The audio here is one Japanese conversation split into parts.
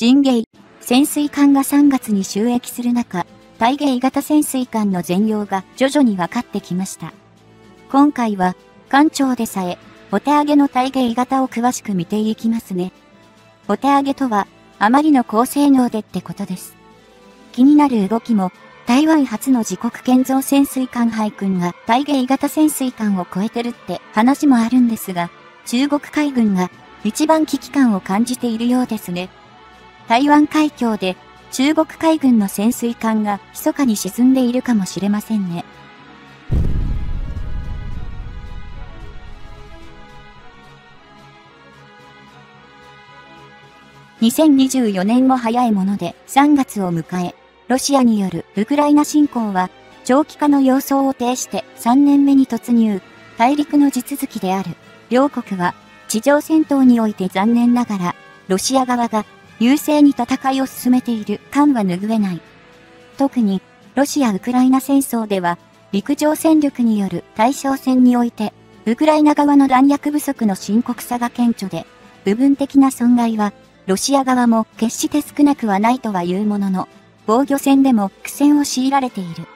人芸、潜水艦が3月に収益する中、対芸型潜水艦の全容が徐々に分かってきました。今回は、艦長でさえ、お手上げの対芸型を詳しく見ていきますね。お手上げとは、あまりの高性能でってことです。気になる動きも、台湾初の自国建造潜水艦海軍が対芸型潜水艦を超えてるって話もあるんですが、中国海軍が一番危機感を感じているようですね。台湾海峡で中国海軍の潜水艦が密かに沈んでいるかもしれませんね。2024年も早いもので3月を迎え、ロシアによるウクライナ侵攻は長期化の様相を呈して3年目に突入、大陸の地続きである。両国は地上戦闘において残念ながら、ロシア側が優勢に戦いを進めている感は拭えない。特に、ロシア・ウクライナ戦争では、陸上戦力による対象戦において、ウクライナ側の弾薬不足の深刻さが顕著で、部分的な損害はロシア側も決して少なくはないとは言うものの、防御戦でも苦戦を強いられている。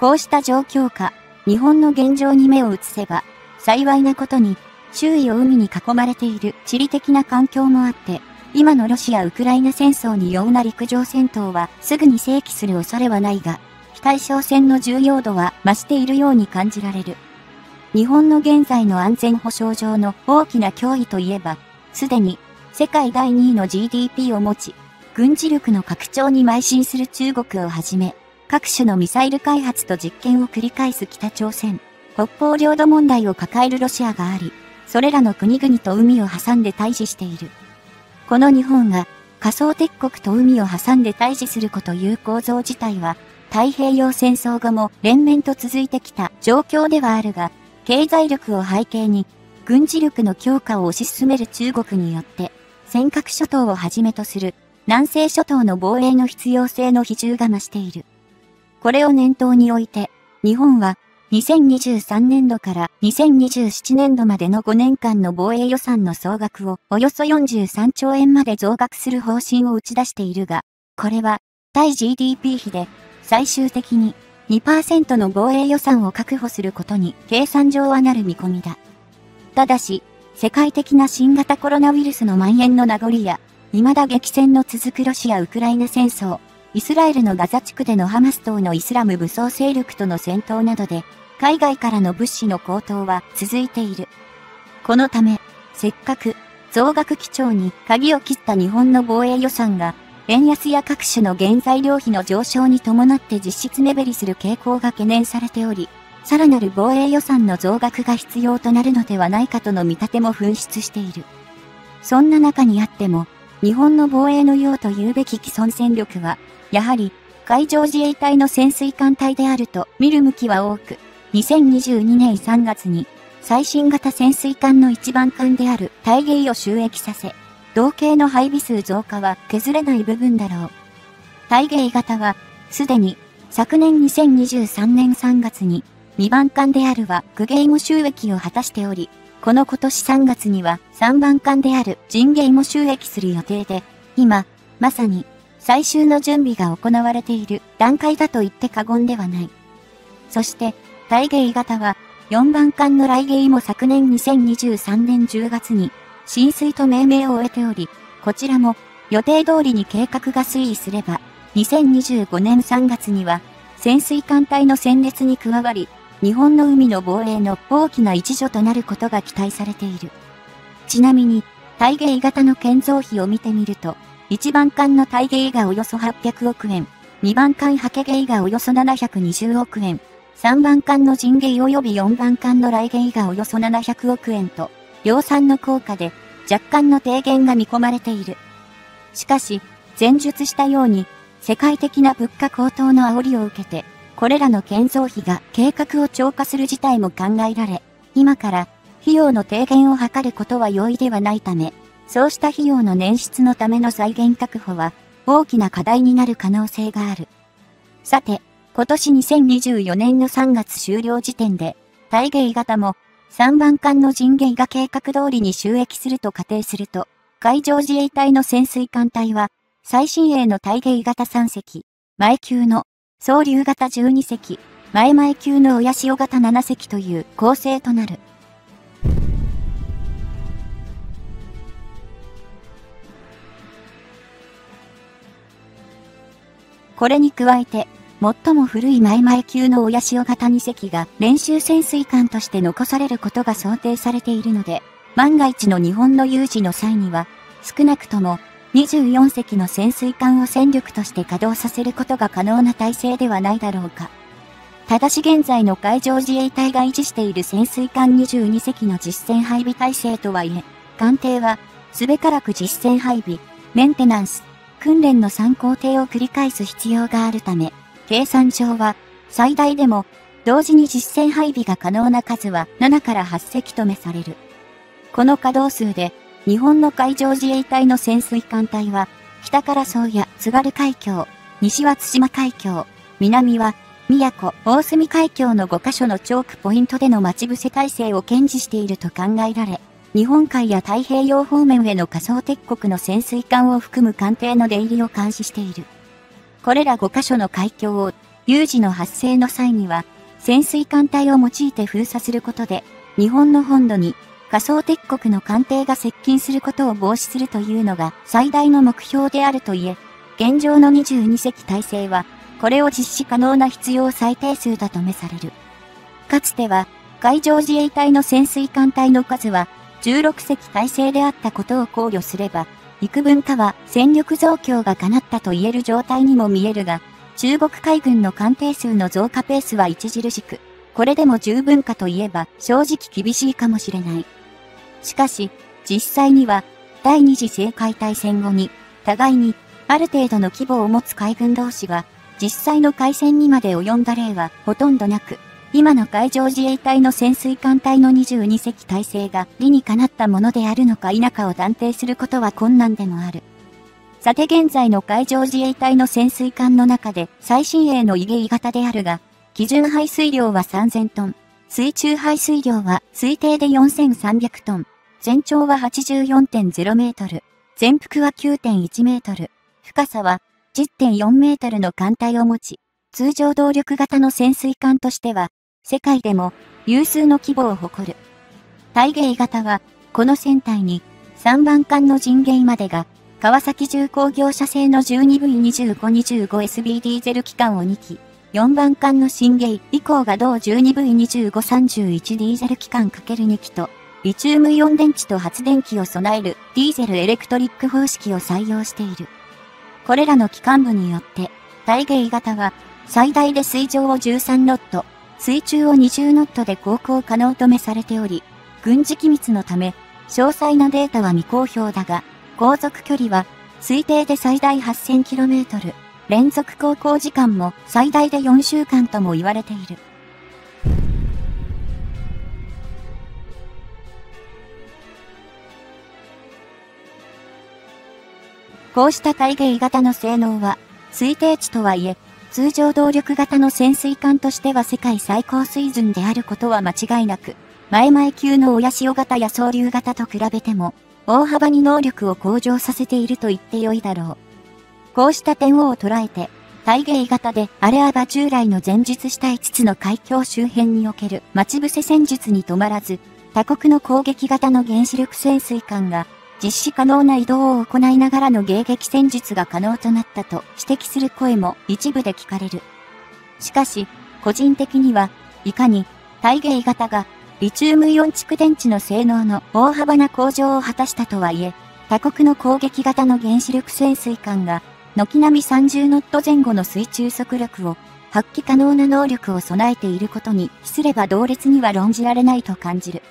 こうした状況下、日本の現状に目を移せば、幸いなことに、周囲を海に囲まれている地理的な環境もあって、今のロシア・ウクライナ戦争にような陸上戦闘はすぐに正規する恐れはないが、非対称戦の重要度は増しているように感じられる。日本の現在の安全保障上の大きな脅威といえば、すでに世界第2位の GDP を持ち、軍事力の拡張に邁進する中国をはじめ、各種のミサイル開発と実験を繰り返す北朝鮮、北方領土問題を抱えるロシアがあり、それらの国々と海を挟んで対峙している。この日本が仮想敵国と海を挟んで対峙するこという構造自体は、太平洋戦争後も連綿と続いてきた状況ではあるが、経済力を背景に、軍事力の強化を推し進める中国によって、尖閣諸島をはじめとする南西諸島の防衛の必要性の比重が増している。これを念頭において、日本は2023年度から2027年度までの5年間の防衛予算の総額をおよそ43兆円まで増額する方針を打ち出しているが、これは対 GDP 比で最終的に2%の防衛予算を確保することに計算上はなる見込みだ。ただし、世界的な新型コロナウイルスの蔓延の名残や、未だ激戦の続くロシア・ウクライナ戦争、イスラエルのガザ地区でのハマス等のイスラム武装勢力との戦闘などで、海外からの物資の高騰は続いている。このため、せっかく増額基調に鍵を切った日本の防衛予算が、円安や各種の原材料費の上昇に伴って実質目減りする傾向が懸念されており、さらなる防衛予算の増額が必要となるのではないかとの見立ても噴出している。そんな中にあっても、日本の防衛の用と言うべき既存戦力は、やはり、海上自衛隊の潜水艦隊であると見る向きは多く、2022年3月に、最新型潜水艦の一番艦である大芸を収益させ、同型の配備数増加は削れない部分だろう。大芸型は、すでに、昨年2023年3月に2番艦であるは具ゲーム収益を果たしており、この今年3月には3番艦である人ゲーム収益する予定で、今、まさに最終の準備が行われている段階だと言って過言ではない。そして、大ゲイ型は4番艦の来ゲイも昨年2023年10月に浸水と命名を終えており、こちらも予定通りに計画が推移すれば、2025年3月には潜水艦隊の戦列に加わり、日本の海の防衛の大きな一助となることが期待されている。ちなみに、大芸型の建造費を見てみると、1番艦の大芸がおよそ800億円、2番艦ハケ芸がおよそ720億円、3番艦の人芸及び4番艦の来芸がおよそ700億円と、量産の効果で若干の低減が見込まれている。しかし、前述したように、世界的な物価高騰の煽りを受けて、これらの建造費が計画を超過する事態も考えられ、今から費用の低減を図ることは容易ではないため、そうした費用の捻出のための財源確保は大きな課題になる可能性がある。さて、今年2024年の3月終了時点で、大芸型も3番艦の人芸が計画通りに収益すると仮定すると、海上自衛隊の潜水艦隊は最新鋭の対芸型3隻、前級の総流型12隻、前々級の親潮型7隻という構成となる。これに加えて、最も古い前々級の親潮型2隻が練習潜水艦として残されることが想定されているので、万が一の日本の有事の際には、少なくとも24隻の潜水艦を戦力として稼働させることが可能な体制ではないだろうか。ただし現在の海上自衛隊が維持している潜水艦22隻の実戦配備体制とはいえ、艦艇は、すべからく実戦配備、メンテナンス、訓練の3工程を繰り返す必要があるため、計算上は、最大でも、同時に実戦配備が可能な数は7から8隻とめされる。この稼働数で、日本の海上自衛隊の潜水艦隊は、北から宗谷、津軽海峡、西は対馬海峡、南は宮古、大隅海峡の5カ所のチョークポイントでの待ち伏せ体制を堅持していると考えられ、日本海や太平洋方面への仮想敵国の潜水艦を含む艦艇の出入りを監視している。これら5カ所の海峡を有事の発生の際には、潜水艦隊を用いて封鎖することで、日本の本土に仮想敵国の艦艇が接近することを防止するというのが最大の目標であるといえ、現状の22隻体制は、これを実施可能な必要最低数だとめされる。かつては、海上自衛隊の潜水艦隊の数は、16隻体制であったことを考慮すれば、幾分かは戦力増強が叶ったと言える状態にも見えるが、中国海軍の艦艇数の増加ペースは著しく、これでも十分かといえば正直厳しいかもしれない。しかし、実際には、第二次世界大戦後に、互いに、ある程度の規模を持つ海軍同士が、実際の海戦にまで及んだ例はほとんどなく、今の海上自衛隊の潜水艦隊の22隻体制が理にかなったものであるのか否かを断定することは困難でもある。さて現在の海上自衛隊の潜水艦の中で最新鋭の異芸型であるが、基準排水量は3000トン、水中排水量は推定で4300トン、全長は84.0メートル、全幅は9.1メートル、深さは10.4メートルの艦隊を持ち、通常動力型の潜水艦としては世界でも有数の規模を誇る。大芸型は、この船体に3番艦の陣形までが川崎重工業社製の 12V2525SB ディーゼル機関を2機、4番艦の新芸以降が同 12V2531 ディーゼル機関 ×2 機と、リチウムイオン電池と発電機を備えるディーゼルエレクトリック方式を採用している。これらの機関部によって、大芸型は最大で水上を13ノット、水中を20ノットで航行可能とめされており、軍事機密のため、詳細なデータは未公表だが、航続距離は推定で最大 8000km、連続航行時間も最大で4週間とも言われている。こうした海芸型の性能は、推定値とはいえ、通常動力型の潜水艦としては世界最高水準であることは間違いなく、前々級の親潮型や総流型と比べても、大幅に能力を向上させていると言ってよいだろう。こうした点を捉えて、大芸型であれあば従来の前述した5つの海峡周辺における待ち伏せ戦術に止まらず、他国の攻撃型の原子力潜水艦が実施可能な移動を行いながらの迎撃戦術が可能となったと指摘する声も一部で聞かれる。しかし、個人的には、いかに、体芸型が、リチウムイオン蓄電池の性能の大幅な向上を果たしたとはいえ、他国の攻撃型の原子力潜水艦が、軒並み30ノット前後の水中速力を発揮可能な能力を備えていることに、すれば同列には論じられないと感じる。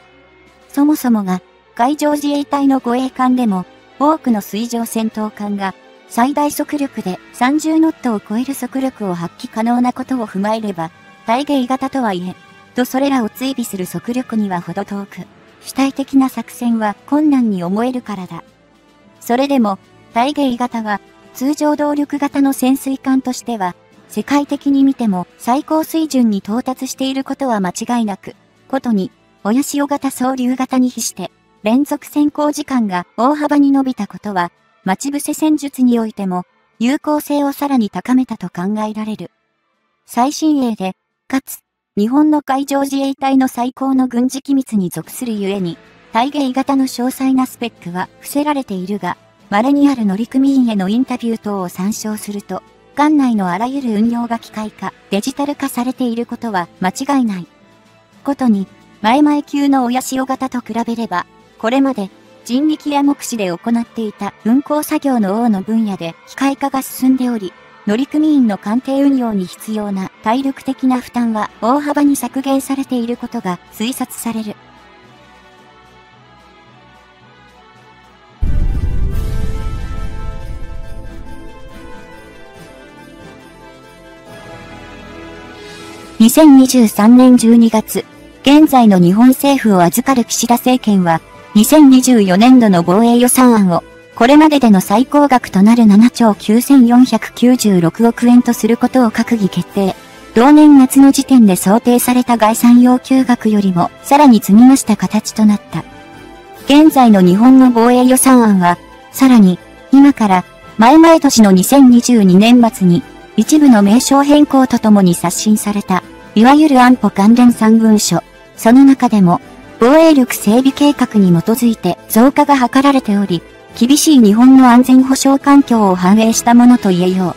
そもそもが、海上自衛隊の護衛艦でも、多くの水上戦闘艦が、最大速力で30ノットを超える速力を発揮可能なことを踏まえれば、大芸型とはいえ、とそれらを追尾する速力には程遠く、主体的な作戦は困難に思えるからだ。それでも、大芸型は、通常動力型の潜水艦としては、世界的に見ても最高水準に到達していることは間違いなく、ことに、親潮型総流型に比して、連続潜行時間が大幅に伸びたことは、待ち伏せ戦術においても、有効性をさらに高めたと考えられる。最新鋭で、かつ、日本の海上自衛隊の最高の軍事機密に属するゆえに、体芸型の詳細なスペックは伏せられているが、稀にある乗組員へのインタビュー等を参照すると、艦内のあらゆる運用が機械化、デジタル化されていることは間違いない。ことに、前々級の親潮型と比べれば、これまで人力や目視で行っていた運航作業の王の分野で機械化が進んでおり、乗組員の艦艇運用に必要な体力的な負担は大幅に削減されていることが推察される。2023年12月、現在の日本政府を預かる岸田政権は、2024年度の防衛予算案を、これまででの最高額となる7兆9496億円とすることを閣議決定。同年夏の時点で想定された概算要求額よりもさらに積み増した形となった。現在の日本の防衛予算案は、さらに、今から前々年の2022年末に一部の名称変更とともに刷新されたいわゆる安保関連3文書。その中でも、防衛力整備計画に基づいて増加が図られており、厳しい日本の安全保障環境を反映したものと言えよう。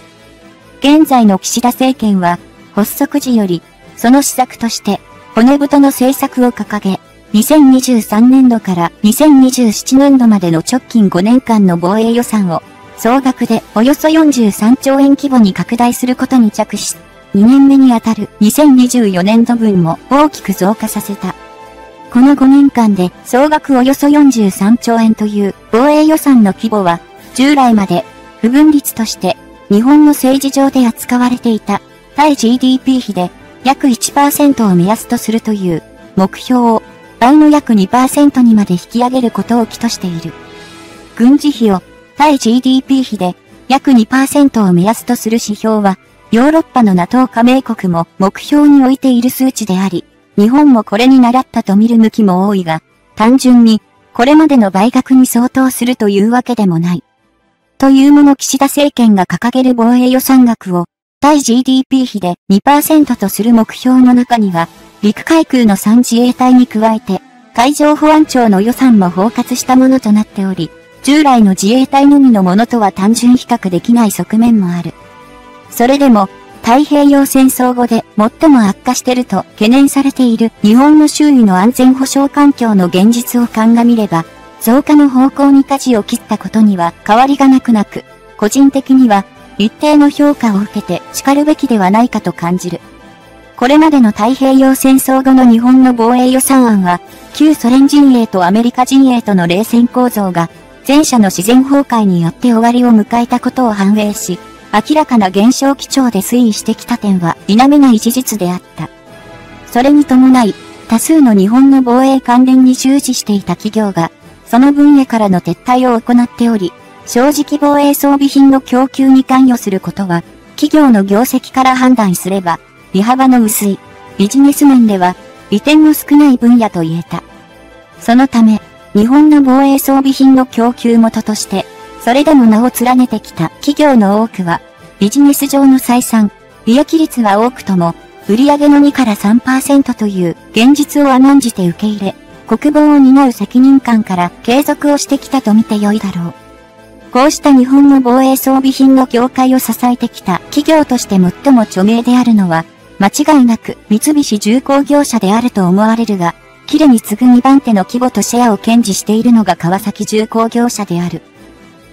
現在の岸田政権は、発足時より、その施策として、骨太の政策を掲げ、2023年度から2027年度までの直近5年間の防衛予算を、総額でおよそ43兆円規模に拡大することに着手。2年目にあたる2024年度分も大きく増加させた。この5年間で総額およそ43兆円という防衛予算の規模は、従来まで不分率として日本の政治上で扱われていた対 GDP 比で約1%を目安とするという目標を倍の約2%にまで引き上げることを期としている。軍事費を対 GDP 比で約2%を目安とする指標はヨーロッパの NATO 加盟国も目標に置いている数値であり、日本もこれに習ったと見る向きも多いが、単純に、これまでの倍額に相当するというわけでもない。というもの岸田政権が掲げる防衛予算額を、対 GDP 比で2%とする目標の中には、陸海空の3自衛隊に加えて、海上保安庁の予算も包括したものとなっており、従来の自衛隊のみのものとは単純比較できない側面もある。それでも、太平洋戦争後で最も悪化してると懸念されている日本の周囲の安全保障環境の現実を鑑みれば、増加の方向に舵を切ったことには変わりがなくなく、個人的には一定の評価を受けて叱るべきではないかと感じる。これまでの太平洋戦争後の日本の防衛予算案は、旧ソ連陣営とアメリカ陣営との冷戦構造が、前者の自然崩壊によって終わりを迎えたことを反映し、明らかな減少基調で推移してきた点は否めない事実であった。それに伴い、多数の日本の防衛関連に従事していた企業が、その分野からの撤退を行っており、正直防衛装備品の供給に関与することは、企業の業績から判断すれば、利幅の薄い、ビジネス面では、利点の少ない分野と言えた。そのため、日本の防衛装備品の供給元として、それでも名を連ねてきた企業の多くは、ビジネス上の採算、利益率は多くとも、売上の2から3%という現実を甘んじて受け入れ、国防を担う責任感から継続をしてきたと見てよいだろう。こうした日本の防衛装備品の業界を支えてきた企業として最も著名であるのは、間違いなく三菱重工業者であると思われるが、キレに次ぐ2番手の規模とシェアを堅持しているのが川崎重工業者である。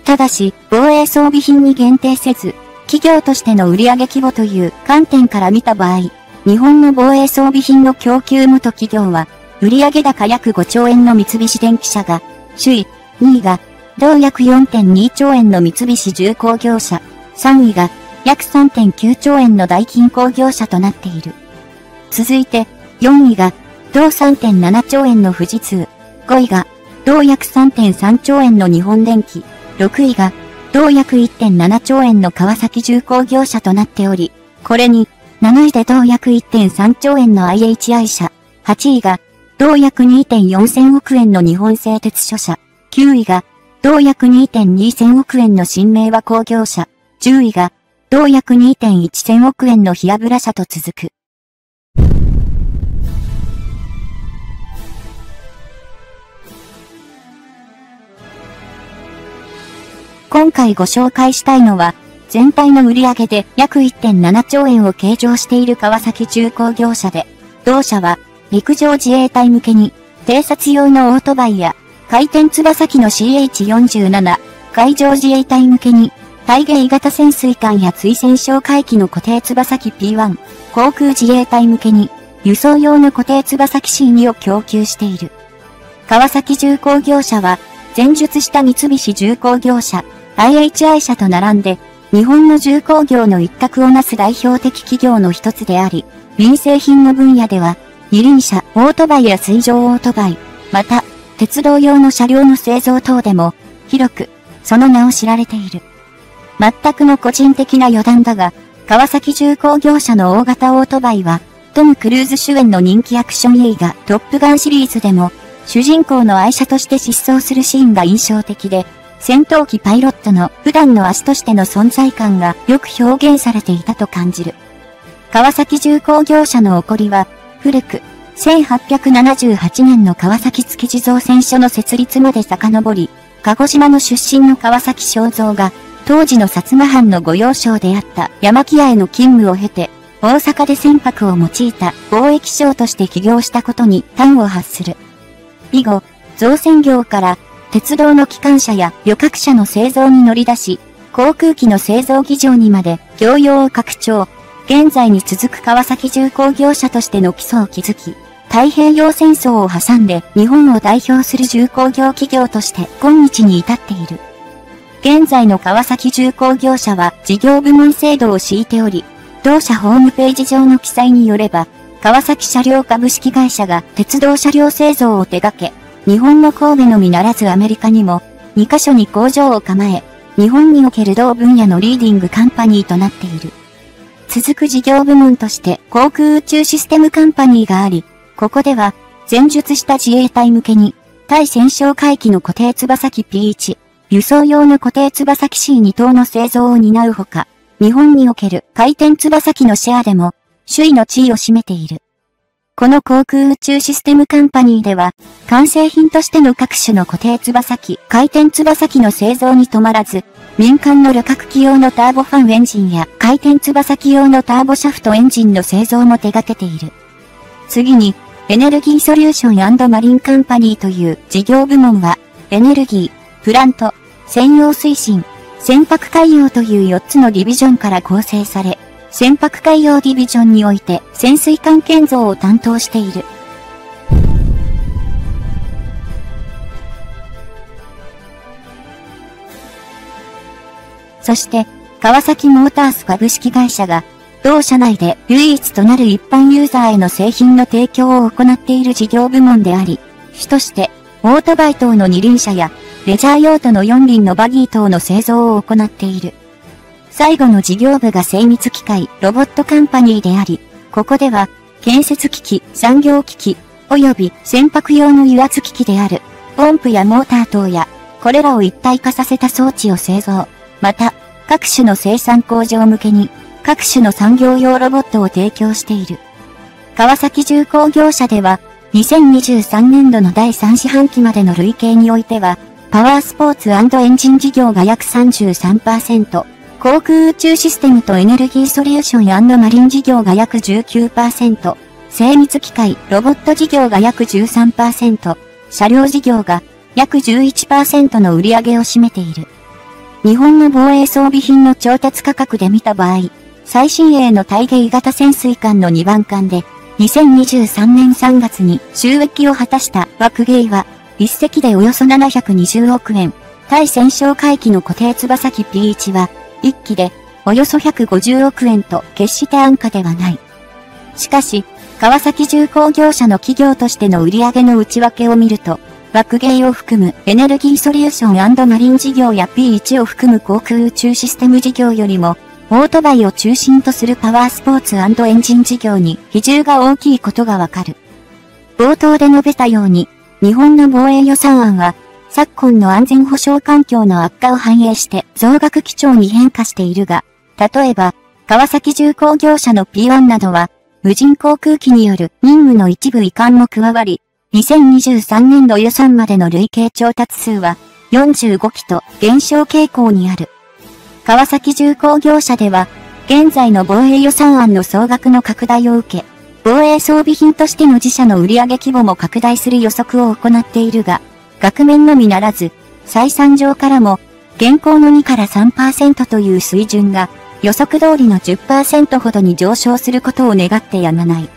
ただし、防衛装備品に限定せず、企業としての売上規模という観点から見た場合、日本の防衛装備品の供給元企業は、売上高約5兆円の三菱電機社が、首位、2位が、同約4.2兆円の三菱重工業者、3位が、約3.9兆円の大金工業者となっている。続いて、4位が、同3.7兆円の富士通、5位が、同約3.3兆円の日本電機、6位が、同約1.7兆円の川崎重工業者となっており、これに、7位で同約1.3兆円の IHI 社、8位が、同約2.4千億円の日本製鉄所社、9位が、同約2.2千億円の新名和工業者、10位が、同約2.1千億円のヒアブラ社と続く。今回ご紹介したいのは、全体の売上で約1.7兆円を計上している川崎重工業者で、同社は陸上自衛隊向けに偵察用のオートバイや回転翼機の CH47 海上自衛隊向けに対芸型潜水艦や追戦哨回機の固定翼機 P1 航空自衛隊向けに輸送用の固定翼機 C2 を供給している。川崎重工業者は前述した三菱重工業者 IHI 社と並んで日本の重工業の一角をなす代表的企業の一つであり、民生品の分野では、二輪車、オートバイや水上オートバイ、また、鉄道用の車両の製造等でも、広く、その名を知られている。全くの個人的な余談だが、川崎重工業者の大型オートバイは、トム・クルーズ主演の人気アクション映画トップガンシリーズでも、主人公の愛車として失踪するシーンが印象的で、戦闘機パイロットの普段の足としての存在感がよく表現されていたと感じる。川崎重工業者の起こりは、古く、1878年の川崎築地造船所の設立まで遡り、鹿児島の出身の川崎正造が、当時の薩摩藩の御用商であった山木屋への勤務を経て、大阪で船舶を用いた貿易商として起業したことに端を発する。以後、造船業から鉄道の機関車や旅客車の製造に乗り出し、航空機の製造技場にまで業用を拡張。現在に続く川崎重工業者としての基礎を築き、太平洋戦争を挟んで日本を代表する重工業企業として今日に至っている。現在の川崎重工業者は事業部門制度を敷いており、同社ホームページ上の記載によれば、川崎車両株式会社が鉄道車両製造を手掛け、日本の神戸のみならずアメリカにも、2カ所に工場を構え、日本における同分野のリーディングカンパニーとなっている。続く事業部門として航空宇宙システムカンパニーがあり、ここでは、前述した自衛隊向けに、対戦勝回帰の固定翼機 P1、輸送用の固定翼機 C2 等の製造を担うほか、日本における回転翼機のシェアでも、首位の地位を占めている。この航空宇宙システムカンパニーでは、完成品としての各種の固定翼機、回転翼機の製造に止まらず、民間の旅客機用のターボファンエンジンや回転翼機用のターボシャフトエンジンの製造も手掛けている。次に、エネルギーソリューションマリンカンパニーという事業部門は、エネルギー、プラント、専用推進、船舶海洋という4つのディビジョンから構成され、船舶海洋ディビジョンにおいて潜水艦建造を担当している。そして、川崎モータース株式会社が、同社内で唯一となる一般ユーザーへの製品の提供を行っている事業部門であり、主として、オートバイ等の二輪車や、レジャー用途の四輪のバギー等の製造を行っている。最後の事業部が精密機械、ロボットカンパニーであり、ここでは、建設機器、産業機器、及び船舶用の油圧機器である、ポンプやモーター等や、これらを一体化させた装置を製造。また、各種の生産工場向けに、各種の産業用ロボットを提供している。川崎重工業者では、2023年度の第3四半期までの累計においては、パワースポーツエンジン事業が約33%、航空宇宙システムとエネルギーソリューションマリン事業が約19%、精密機械、ロボット事業が約13%、車両事業が約11%の売り上げを占めている。日本の防衛装備品の調達価格で見た場合、最新鋭の対芸型潜水艦の2番艦で、2023年3月に収益を果たした枠芸は、一隻でおよそ720億円、対戦勝回帰の固定翼機 P1 は、一機で、およそ150億円と決して安価ではない。しかし、川崎重工業者の企業としての売上の内訳を見ると、枠芸を含むエネルギーソリューションマリン事業や P1 を含む航空宇宙システム事業よりも、オートバイを中心とするパワースポーツエンジン事業に比重が大きいことがわかる。冒頭で述べたように、日本の防衛予算案は、昨今の安全保障環境の悪化を反映して増額基調に変化しているが、例えば、川崎重工業者の P1 などは、無人航空機による任務の一部移管も加わり、2023年度予算までの累計調達数は45機と減少傾向にある。川崎重工業者では、現在の防衛予算案の総額の拡大を受け、防衛装備品としての自社の売上規模も拡大する予測を行っているが、額面のみならず、採算上からも、現行の2から3%という水準が、予測通りの10%ほどに上昇することを願ってやまない。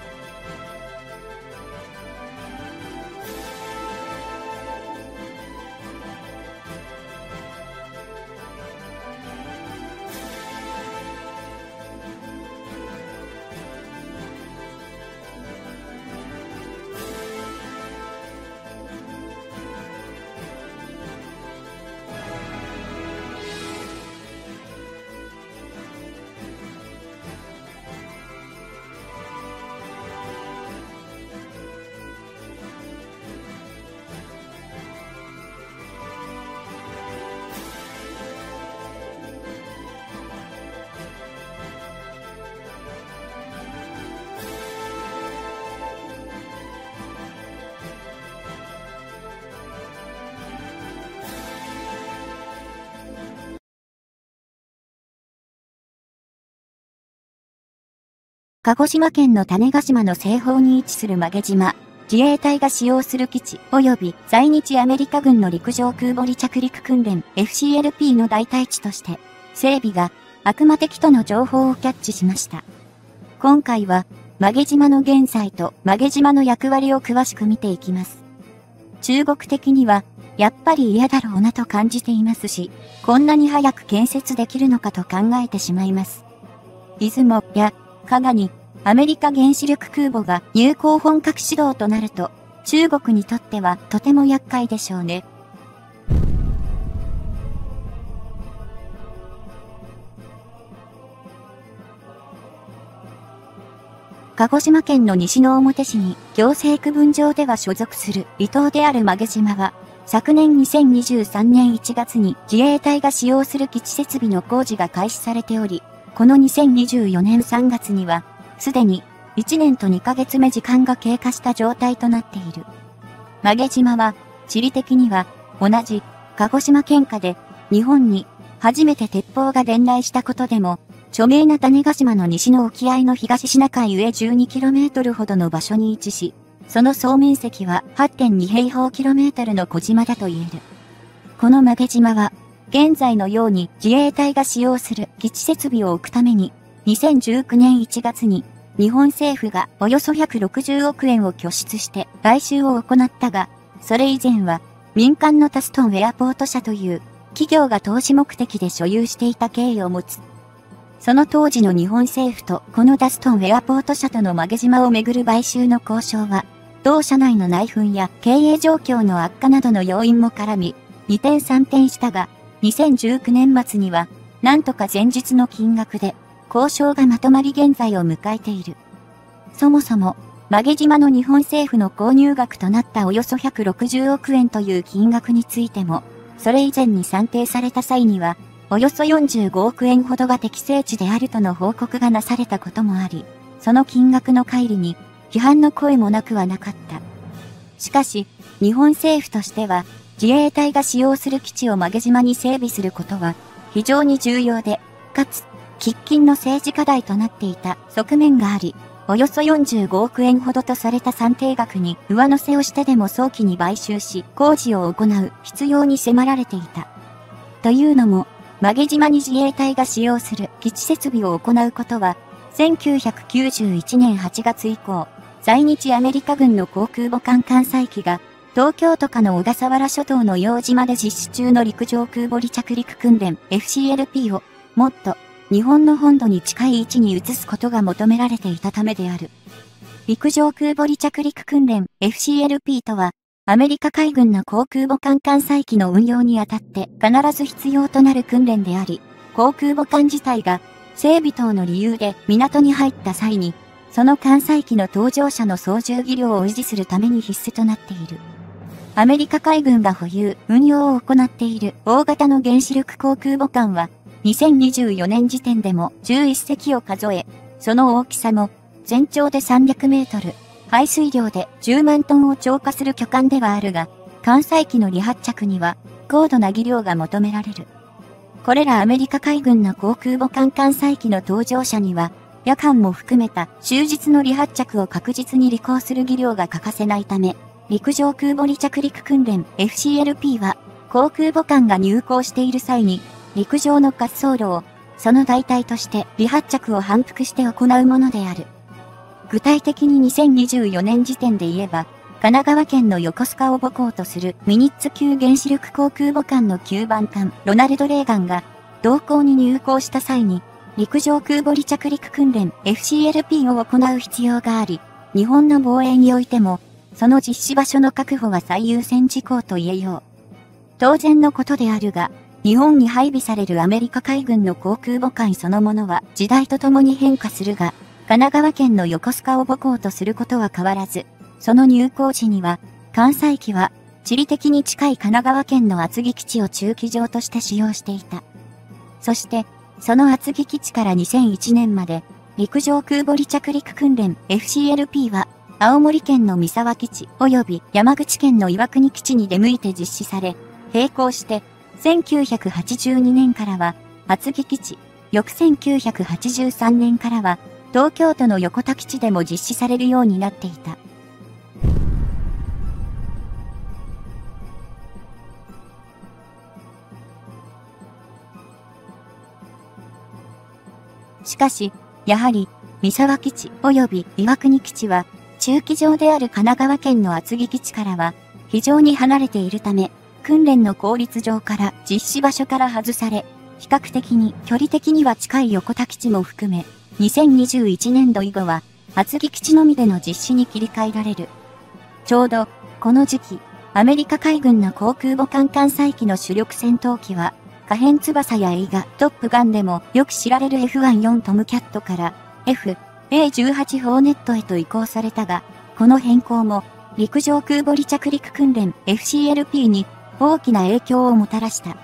鹿児島県の種子島の西方に位置する曲げ島、自衛隊が使用する基地及び在日アメリカ軍の陸上空母離着陸訓練 FCLP の代替地として、整備が悪魔的との情報をキャッチしました。今回は、曲げ島の現在と曲げ島の役割を詳しく見ていきます。中国的には、やっぱり嫌だろうなと感じていますし、こんなに早く建設できるのかと考えてしまいます。出雲や加賀にアメリカ原子力空母が有効本格始動となると、中国にとってはとても厄介でしょうね。鹿児島県の西之表市に行政区分上では所属する離島である曲げ島は、昨年2023年1月に自衛隊が使用する基地設備の工事が開始されており、この2024年3月にはすでに1年と2ヶ月目時間が経過した状態となっている。曲げ島は地理的には同じ鹿児島県下で日本に初めて鉄砲が伝来したことでも著名な種子島の西の沖合の東シナ海上 12km ほどの場所に位置し、その総面積は8.2平方キロメートルの小島だと言える。この曲げ島は、現在のように自衛隊が使用する基地設備を置くために、2019年1月に日本政府がおよそ160億円を拠出して買収を行ったが、それ以前は民間のタストンエアポート社という企業が投資目的で所有していた経緯を持つ。その当時の日本政府とこのダストンエアポート社との曲げ島をめぐる買収の交渉は、同社内の内紛や経営状況の悪化などの要因も絡み、2点3点したが、2019年末には、なんとか前日の金額で交渉がまとまり現在を迎えている。そもそも、曲げ島の日本政府の購入額となったおよそ160億円という金額についても、それ以前に算定された際には、およそ45億円ほどが適正値であるとの報告がなされたこともあり、その金額の乖離に、批判の声もなくはなかった。しかし、日本政府としては、自衛隊が使用する基地を曲げ島に整備することは、非常に重要で、かつ、喫緊の政治課題となっていた側面があり、およそ45億円ほどとされた算定額に上乗せをしてでも早期に買収し工事を行う必要に迫られていた。というのも、曲げ島に自衛隊が使用する基地設備を行うことは、1991年8月以降、在日アメリカ軍の航空母艦艦載機が、東京都下の小笠原諸島の洋島で実施中の陸上空母離着陸訓練 FCLP を、もっと日本の本土に近い位置に移すことが求められていたためである。陸上空母離着陸訓練 FCLP とは、アメリカ海軍の航空母艦艦載機の運用にあたって必ず必要となる訓練であり、航空母艦自体が整備等の理由で港に入った際に、その艦載機の搭乗者の操縦技量を維持するために必須となっている。アメリカ海軍が保有、運用を行っている大型の原子力航空母艦は、2024年時点でも11隻を数え、その大きさも全長で300メートル、排水量で10万トンを超過する巨艦ではあるが、艦載機の離発着には高度な技量が求められる。これらアメリカ海軍の航空母艦艦載機の搭乗者には、夜間も含めた終日の離発着を確実に履行する技量が欠かせないため、陸上空母離着陸訓練 FCLP は、航空母艦が入港している際に、陸上の滑走路を、その代替として離発着を反復して行うものである。具体的に2024年時点で言えば、神奈川県の横須賀を母港とするミニッツ級原子力航空母艦の9番艦ロナルド・レーガンが、同行に入港した際に、陸上空母離着陸訓練 FCLP を行う必要があり、日本の防衛においても、その実施場所の確保が最優先事項と言えよう。当然のことであるが、日本に配備されるアメリカ海軍の航空母艦そのものは時代とともに変化するが、神奈川県の横須賀を母港とすることは変わらず、その入港時には、関西機は地理的に近い神奈川県の厚木基地を駐機場として使用していた。そして、その厚木基地から2001年まで、陸上空母離着陸訓練 FCLP は青森県の三沢基地及び山口県の岩国基地に出向いて実施され、並行して、1982年からは、厚木基地、翌1983年からは、東京都の横田基地でも実施されるようになっていた。しかし、やはり、三沢基地及び岩国基地は、駐機場である神奈川県の厚木基地からは非常に離れているため、訓練の効率上から実施場所から外され、比較的に距離的には近い横田基地も含め、2021年度以後は厚木基地のみでの実施に切り替えられる。ちょうど、この時期、アメリカ海軍の航空母艦艦載機の主力戦闘機は、可変翼や映画トップガンでもよく知られる F14 トムキャットから F A18 ホーネットへと移行されたが、この変更も陸上空母離着陸訓練 FCLP に大きな影響をもたらした。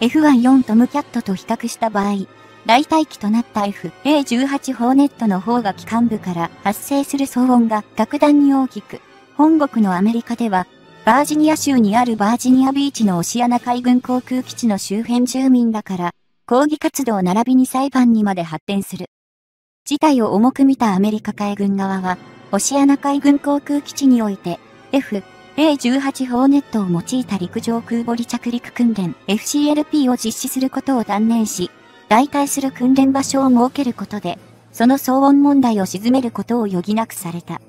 F14 トムキャットと比較した場合、大体機となった FA18 ホーネットの方が機関部から発生する騒音が格段に大きく、本国のアメリカでは、バージニア州にあるバージニアビーチのオシアナ海軍航空基地の周辺住民だから、抗議活動並びに裁判にまで発展する。事態を重く見たアメリカ海軍側は、オシアナ海軍航空基地において、F、A18 ホーネットを用いた陸上空母離着陸訓練 FCLP を実施することを断念し、代替する訓練場所を設けることで、その騒音問題を鎮めることを余儀なくされた。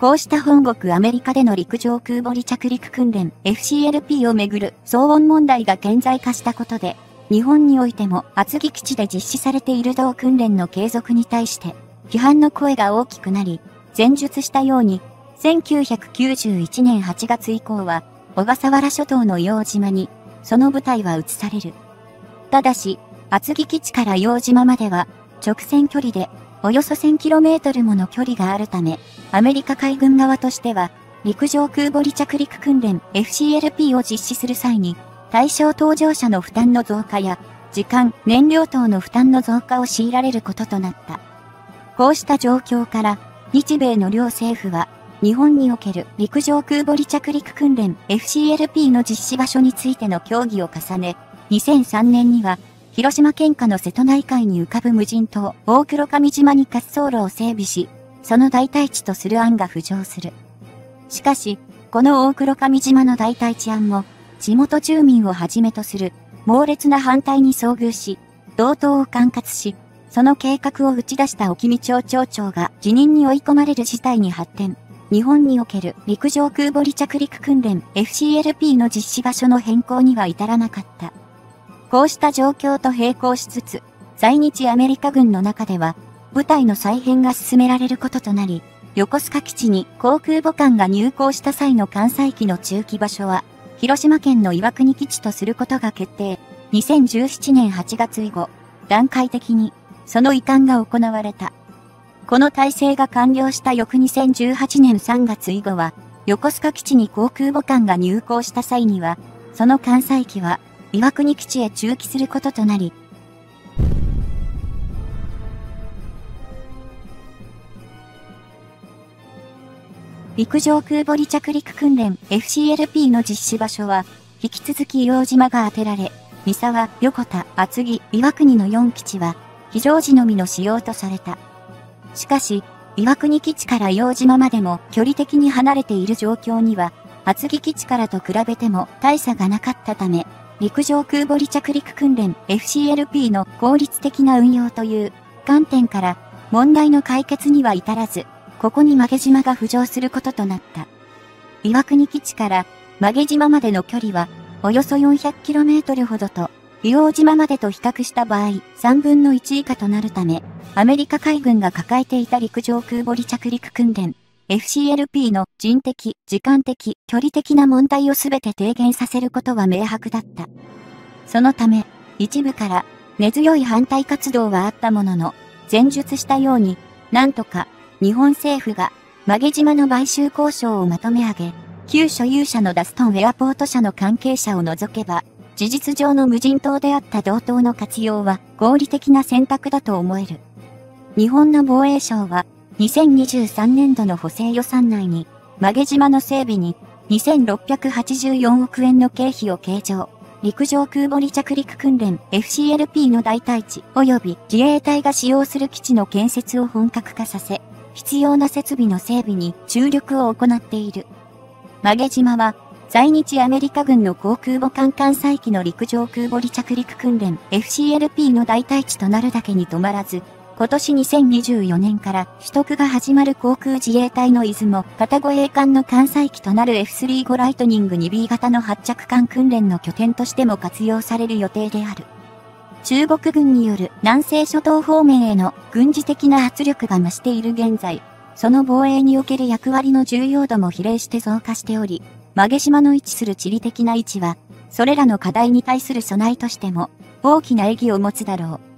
こうした本国アメリカでの陸上空母離着陸訓練 FCLP をめぐる騒音問題が顕在化したことで、日本においても厚木基地で実施されている同訓練の継続に対して、批判の声が大きくなり、前述したように、1991年8月以降は、小笠原諸島の洋島に、その部隊は移される。ただし、厚木基地から洋島までは、直線距離で、およそ 1000km もの距離があるため、アメリカ海軍側としては、陸上空母離着陸訓練 FCLP を実施する際に、対象搭乗者の負担の増加や、時間、燃料等の負担の増加を強いられることとなった。こうした状況から、日米の両政府は、日本における陸上空母離着陸訓練 FCLP の実施場所についての協議を重ね、2003年には、広島県下の瀬戸内海に浮かぶ無人島、大黒上島に滑走路を整備し、その代替地とする案が浮上する。しかし、この大黒上島の代替地案も、地元住民をはじめとする猛烈な反対に遭遇し、同等を管轄し、その計画を打ち出した沖見町町長が辞任に追い込まれる事態に発展。日本における陸上空母離着陸訓練 FCLP の実施場所の変更には至らなかった。こうした状況と並行しつつ、在日アメリカ軍の中では、部隊の再編が進められることとなり、横須賀基地に航空母艦が入港した際の艦載機の中期場所は、広島県の岩国基地とすることが決定。2017年8月以後、段階的に、その移管が行われた。この体制が完了した翌2018年3月以後は、横須賀基地に航空母艦が入港した際には、その艦載機は岩国基地へ駐機することとなり、陸上空母離着陸訓練 FCLP の実施場所は、引き続き硫黄島が当てられ、三沢、横田、厚木、岩国の4基地は、非常時のみの使用とされた。しかし、岩国基地から硫黄島までも距離的に離れている状況には、厚木基地からと比べても大差がなかったため、陸上空母離着陸訓練 FCLP の効率的な運用という観点から問題の解決には至らず、ここに曲げ島が浮上することとなった。岩国基地から曲島までの距離はおよそ 400km ほどと、硫黄島までと比較した場合3分の1以下となるため、アメリカ海軍が抱えていた陸上空母離着陸訓練 FCLP の人的、時間的、距離的な問題をすべて低減させることは明白だった。そのため、一部から根強い反対活動はあったものの、前述したように、なんとか日本政府が曲島の買収交渉をまとめ上げ、旧所有者のダストンエアポート社の関係者を除けば、事実上の無人島であった同等の活用は合理的な選択だと思える。日本の防衛省は2023年度の補正予算内に、曲島の整備に2684億円の経費を計上。陸上空母離着陸訓練 FCLP の代替地及び自衛隊が使用する基地の建設を本格化させ、必要な設備の整備に注力を行っている。曲げ島は、在日アメリカ軍の航空母艦艦載機の陸上空母離着陸訓練 FCLP の代替地となるだけに止まらず、今年2024年から取得が始まる航空自衛隊の出雲、片護衛艦の艦載機となる F3 ゴライトニング 2B 型の発着艦訓練の拠点としても活用される予定である。中国軍による南西諸島方面への軍事的な圧力が増している現在、その防衛における役割の重要度も比例して増加しており、曲島の位置する地理的な位置は、それらの課題に対する備えとしても、大きな意義を持つだろう。